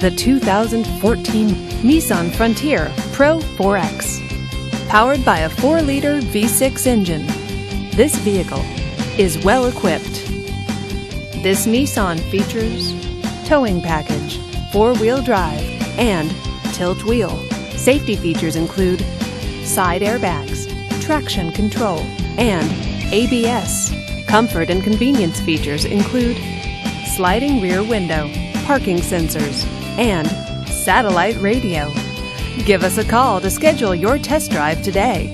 the 2014 Nissan Frontier Pro 4X. Powered by a 4 liter V6 engine, this vehicle is well equipped. This Nissan features towing package, four wheel drive, and tilt wheel. Safety features include side airbags, traction control, and ABS. Comfort and convenience features include sliding rear window, parking sensors, and satellite radio. Give us a call to schedule your test drive today.